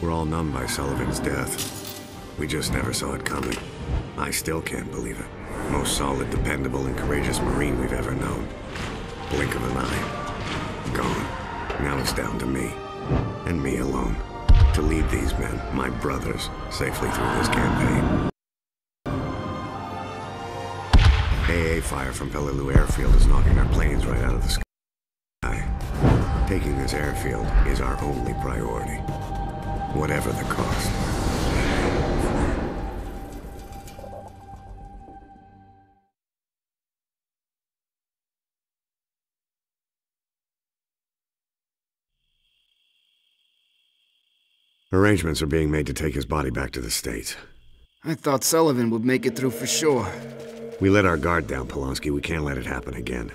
We're all numb by Sullivan's death. We just never saw it coming. I still can't believe it. Most solid, dependable, and courageous Marine we've ever known. Blink of an eye. Gone. Now it's down to me. And me alone. To lead these men, my brothers, safely through this campaign. AA fire from Peleliu Airfield is knocking our planes right out of the sky. Taking this airfield is our only priority. Whatever the cost. Arrangements are being made to take his body back to the States. I thought Sullivan would make it through for sure. We let our guard down, Polonsky. We can't let it happen again.